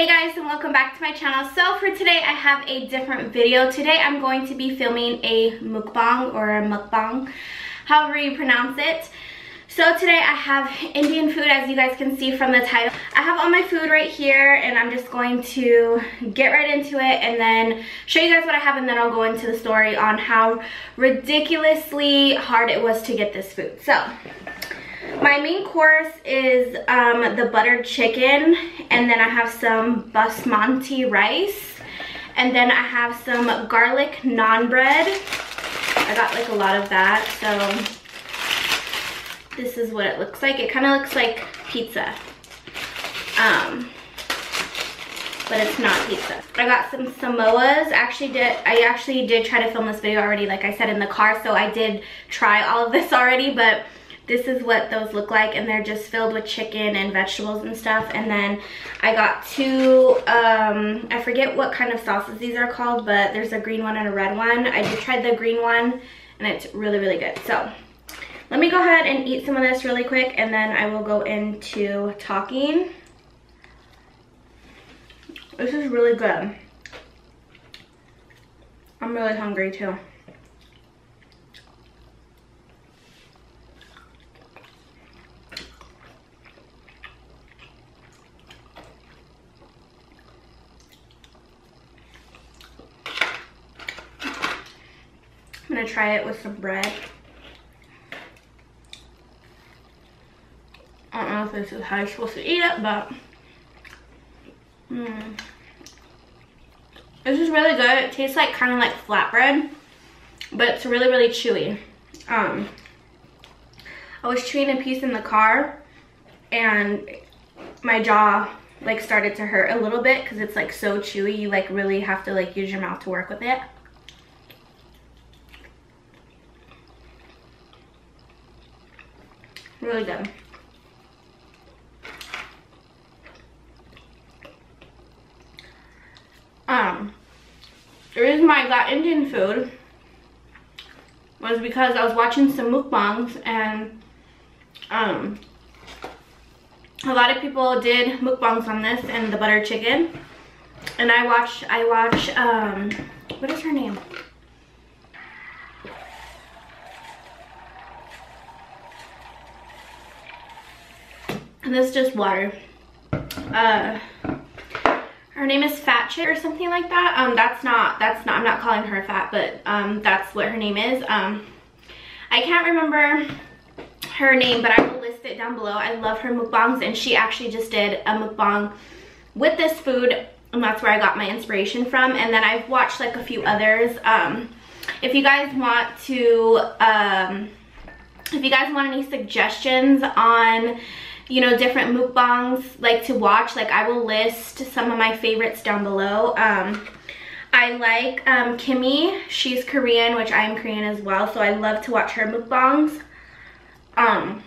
Hey guys and welcome back to my channel. So for today I have a different video. Today I'm going to be filming a mukbang or a mukbang, however you pronounce it. So today I have Indian food as you guys can see from the title. I have all my food right here and I'm just going to get right into it and then show you guys what I have and then I'll go into the story on how ridiculously hard it was to get this food. So my main course is um, the buttered chicken and then I have some basmati rice and then I have some garlic naan bread. I got like a lot of that so this is what it looks like. It kind of looks like pizza. Um, but it's not pizza. I got some Samoas. Actually did I actually did try to film this video already like I said in the car so I did try all of this already but this is what those look like and they're just filled with chicken and vegetables and stuff. And then I got two um, I forget what kind of sauces these are called but there's a green one and a red one. I just tried the green one and it's really really good. So let me go ahead and eat some of this really quick and then I will go into talking. This is really good. I'm really hungry too I'm gonna try it with some bread. I don't know if this is how you're supposed to eat it, but mm. this is really good. It tastes like kind of like flatbread, but it's really, really chewy. Um, I was chewing a piece in the car and my jaw like started to hurt a little bit because it's like so chewy. You like really have to like use your mouth to work with it. Really good. Um, the reason why I got Indian food was because I was watching some mukbangs and um, a lot of people did mukbangs on this and the butter chicken. And I watched, I watched, um, what is her name? And this is just water. Uh, her name is Fat Chick or something like that. Um, that's not, that's not, I'm not calling her fat, but um, that's what her name is. Um, I can't remember her name, but I will list it down below. I love her mukbangs, and she actually just did a mukbang with this food, and that's where I got my inspiration from. And then I've watched like a few others. Um, if you guys want to, um, if you guys want any suggestions on you know, different mukbangs like to watch. Like I will list some of my favorites down below. Um, I like um, Kimmy. She's Korean, which I am Korean as well. So I love to watch her mukbangs. Um,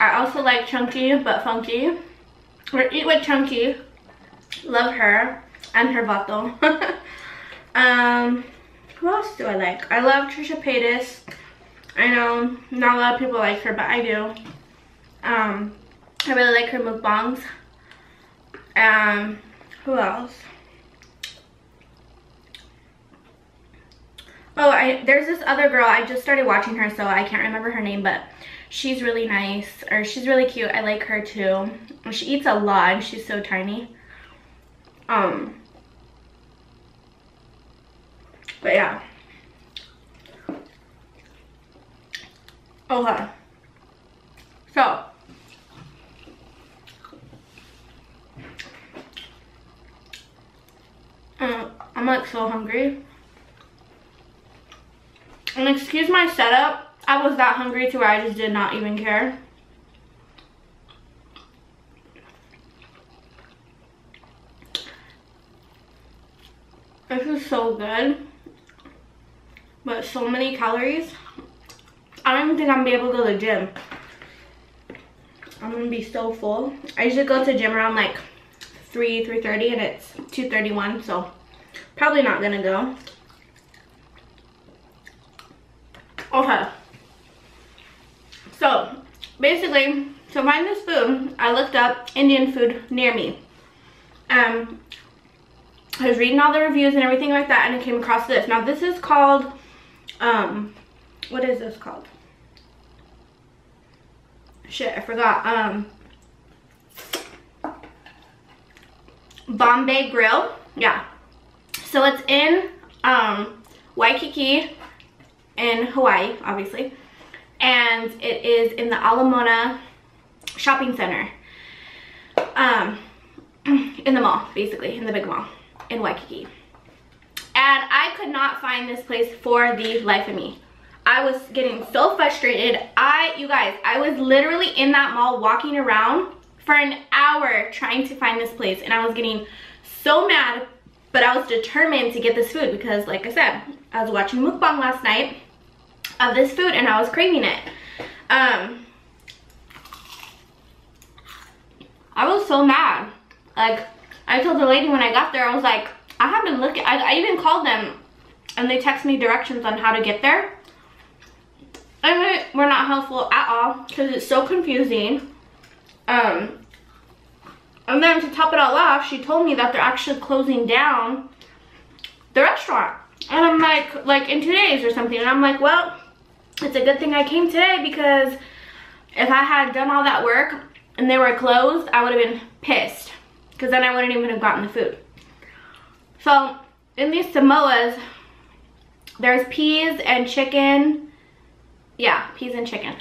I also like Chunky but Funky. Or Eat with Chunky. Love her. And her vato. um, who else do I like? I love Trisha Paytas. I know not a lot of people like her, but I do. Um, I really like her mukbangs. Um, who else? Oh, I there's this other girl. I just started watching her, so I can't remember her name, but she's really nice, or she's really cute. I like her too. She eats a lot, and she's so tiny. Um, but yeah. Okay. So, Uh, I'm like so hungry. And excuse my setup. I was that hungry to where I just did not even care. This is so good. But so many calories. I don't even think I'm gonna be able to go to the gym. I'm gonna be so full. I usually go to the gym around like 3, 3.30 and it's 2.31, so probably not gonna go. Okay. So, basically, to find this food, I looked up Indian food near me. Um, I was reading all the reviews and everything like that and I came across this. Now this is called, um, what is this called? Shit, I forgot. Um, Bombay Grill. Yeah. So it's in um, Waikiki in Hawaii, obviously. And it is in the Ala Moana shopping center. Um, in the mall, basically, in the big mall in Waikiki. And I could not find this place for the life of me. I was getting so frustrated. I, you guys, I was literally in that mall walking around for an hour trying to find this place. And I was getting so mad, but I was determined to get this food because like I said, I was watching mukbang last night of this food and I was craving it. Um, I was so mad. Like, I told the lady when I got there, I was like, I have been looking, I, I even called them and they text me directions on how to get there. And they were not helpful at all because it's so confusing. Um, and then to top it all off, she told me that they're actually closing down the restaurant. And I'm like, like in two days or something. And I'm like, well, it's a good thing I came today because if I had done all that work and they were closed, I would have been pissed. Because then I wouldn't even have gotten the food. So in these Samoas, there's peas and chicken. Yeah, peas and chicken.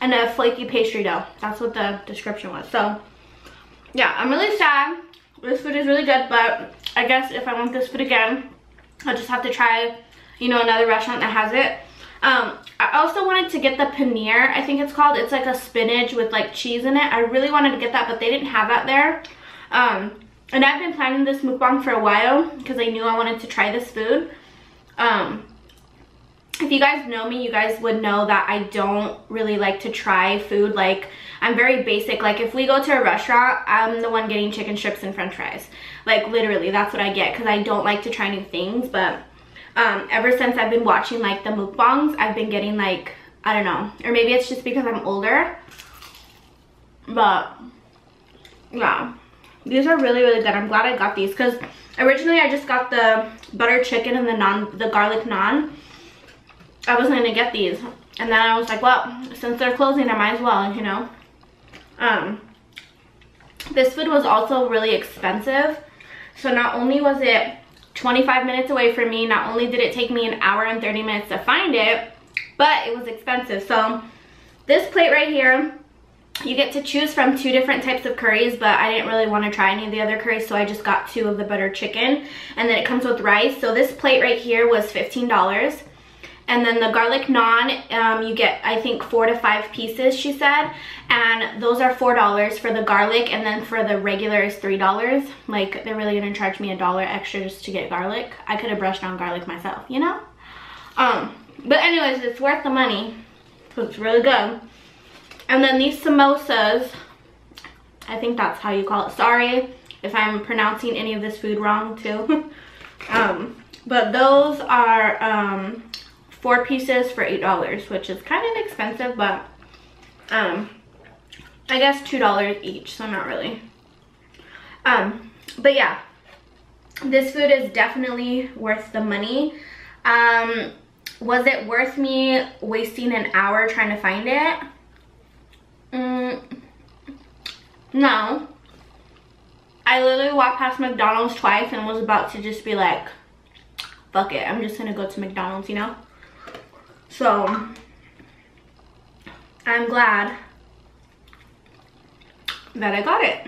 And a flaky pastry dough. That's what the description was. So yeah, I'm really sad. This food is really good, but I guess if I want this food again, I'll just have to try, you know, another restaurant that has it. Um, I also wanted to get the paneer, I think it's called. It's like a spinach with like cheese in it. I really wanted to get that, but they didn't have that there. Um, and I've been planning this mukbang for a while because I knew I wanted to try this food. Um, if you guys know me, you guys would know that I don't really like to try food. Like, I'm very basic. Like, if we go to a restaurant, I'm the one getting chicken strips and french fries. Like, literally, that's what I get because I don't like to try new things. But um, ever since I've been watching, like, the mukbangs, I've been getting, like, I don't know. Or maybe it's just because I'm older. But, yeah. These are really, really good. I'm glad I got these because originally I just got the butter chicken and the naan, the garlic naan. I wasn't gonna get these. And then I was like, well, since they're closing, I might as well, you know. Um, this food was also really expensive. So not only was it 25 minutes away from me, not only did it take me an hour and 30 minutes to find it, but it was expensive. So this plate right here, you get to choose from two different types of curries, but I didn't really want to try any of the other curries, so I just got two of the butter chicken. And then it comes with rice. So this plate right here was $15. And then the garlic naan, um, you get, I think, four to five pieces, she said. And those are $4 for the garlic, and then for the regular is $3. Like, they're really gonna charge me a dollar extra just to get garlic. I could have brushed on garlic myself, you know? Um, but anyways, it's worth the money. So it's really good. And then these samosas, I think that's how you call it. Sorry if I'm pronouncing any of this food wrong too. um, but those are um, four pieces for eight dollars which is kind of expensive but um i guess two dollars each so not really. Um but yeah this food is definitely worth the money. Um was it worth me wasting an hour trying to find it? Mm, no. I literally walked past mcdonald's twice and was about to just be like fuck it i'm just gonna go to mcdonald's you know so I'm glad that I got it.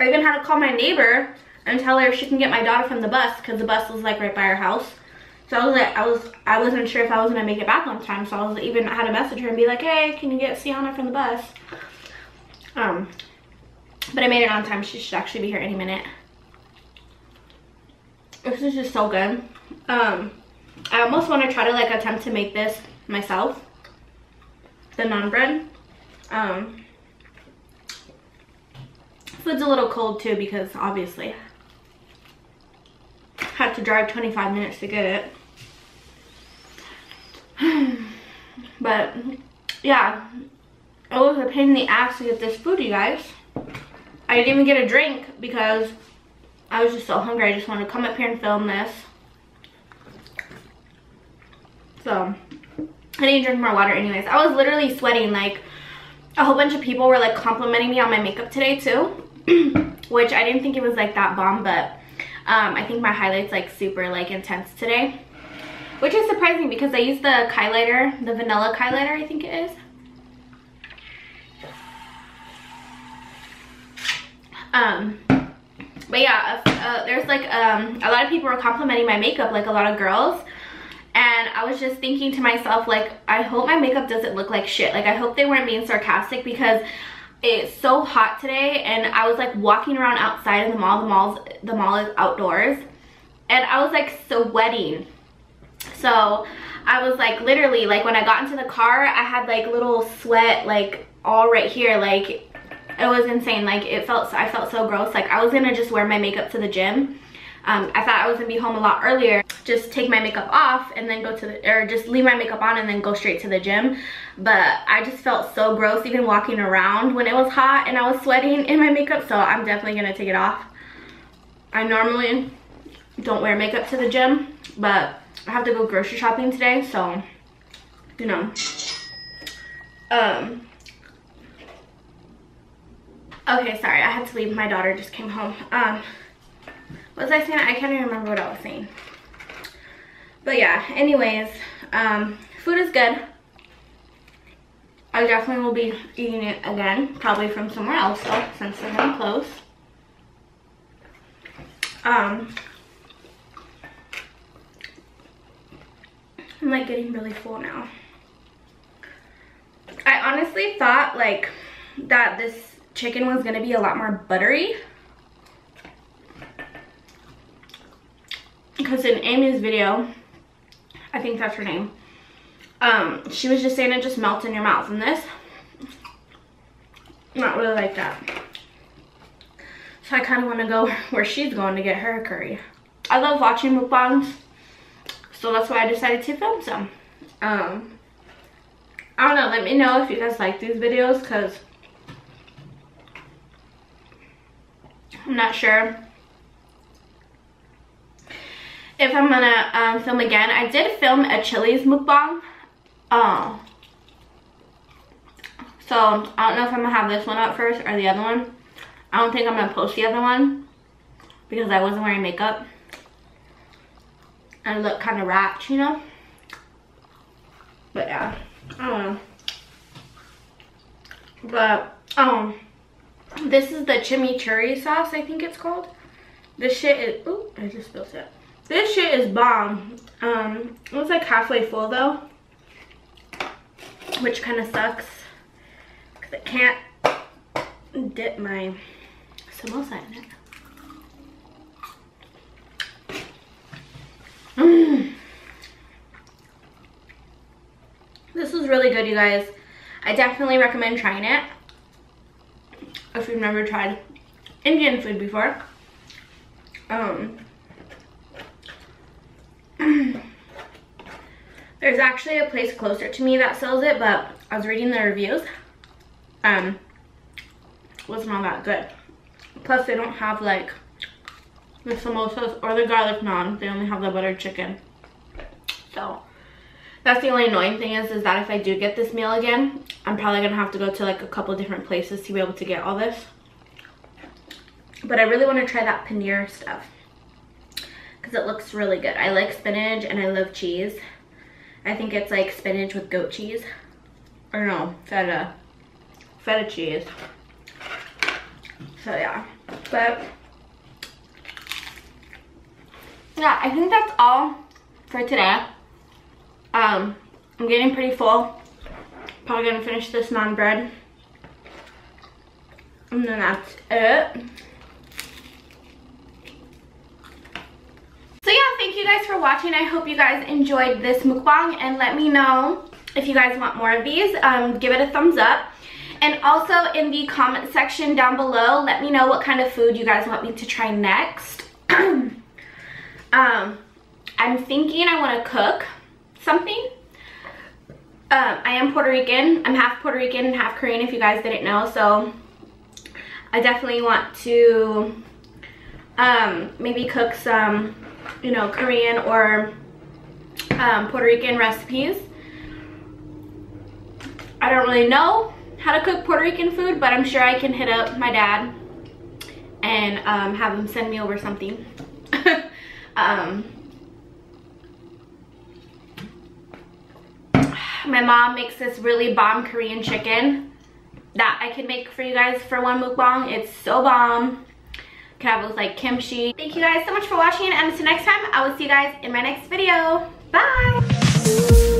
I even had to call my neighbor and tell her if she can get my daughter from the bus because the bus was like right by her house. So I was like, I was, I wasn't sure if I was gonna make it back on time. So I was even I had to message her and be like, hey, can you get Sienna from the bus? Um, but I made it on time. She should actually be here any minute. This is just so good. Um, I almost want to try to like attempt to make this myself the naan bread um food's a little cold too because obviously had to drive 25 minutes to get it but yeah it was a pain in the ass to get this food you guys I didn't even get a drink because I was just so hungry. I just wanted to come up here and film this. So, I need to drink more water anyways. I was literally sweating. Like, a whole bunch of people were like complimenting me on my makeup today too. Which I didn't think it was like that bomb, but um, I think my highlight's like super like intense today. Which is surprising because I used the highlighter, the vanilla highlighter I think it is. Um, but yeah, uh, there's like um, a lot of people were complimenting my makeup, like a lot of girls. And I was just thinking to myself, like, I hope my makeup doesn't look like shit. Like, I hope they weren't being sarcastic because it's so hot today and I was like walking around outside of the mall. The mall's the mall is outdoors. And I was like sweating. So I was like literally like when I got into the car, I had like little sweat like all right here. Like it was insane. Like it felt, I felt so gross. Like I was gonna just wear my makeup to the gym. Um, I thought I was gonna be home a lot earlier, just take my makeup off and then go to the, or just leave my makeup on and then go straight to the gym. But I just felt so gross even walking around when it was hot and I was sweating in my makeup. So I'm definitely gonna take it off. I normally don't wear makeup to the gym, but I have to go grocery shopping today. So, you know, um, okay, sorry, I had to leave. My daughter just came home. Um, was I saying? I can't even remember what I was saying. But yeah, anyways, um, food is good. I definitely will be eating it again, probably from somewhere else though, since they're getting close. Um, I'm like getting really full now. I honestly thought like that this chicken was gonna be a lot more buttery. Because in Amy's video, I think that's her name, um, she was just saying it just melts in your mouth. And this, not really like that. So I kind of want to go where she's going to get her curry. I love watching mukbangs. So that's why I decided to film some. Um, I don't know. Let me know if you guys like these videos because I'm not sure if I'm gonna um, film again. I did film a Chili's mukbang. Oh. So, I don't know if I'm gonna have this one up first or the other one. I don't think I'm gonna post the other one because I wasn't wearing makeup. And look kind of wrapped, you know? But yeah, I don't know. But, um, this is the chimichurri sauce, I think it's called. This shit is, ooh, I just spilled it. This shit is bomb. Um, it was like halfway full though, which kind of sucks because I can't dip my samosa in it. Mm. This was really good, you guys. I definitely recommend trying it if you've never tried Indian food before. Um, there's actually a place closer to me that sells it, but I was reading the reviews. Um, wasn't all that good. Plus, they don't have like the samosas or the garlic naan. They only have the buttered chicken. So, that's the only annoying thing is, is that if I do get this meal again, I'm probably going to have to go to like a couple different places to be able to get all this. But I really want to try that paneer stuff because it looks really good. I like spinach and I love cheese. I think it's like spinach with goat cheese. Or no, feta. Feta cheese. So yeah. But yeah, I think that's all for today. Um, I'm getting pretty full. Probably gonna finish this naan bread. And then that's it. So yeah, thank you guys for watching. I hope you guys enjoyed this mukbang and let me know if you guys want more of these. Um, give it a thumbs up. And also in the comment section down below, let me know what kind of food you guys want me to try next. um, I'm thinking I want to cook something. Um, I am Puerto Rican. I'm half Puerto Rican and half Korean if you guys didn't know. So I definitely want to um, maybe cook some, you know, Korean or um, Puerto Rican recipes. I don't really know how to cook Puerto Rican food, but I'm sure I can hit up my dad and um, have him send me over something. um, my mom makes this really bomb Korean chicken that I can make for you guys for one mukbang. It's so bomb. Can have with like kimchi. Thank you guys so much for watching and until next time, I will see you guys in my next video. Bye!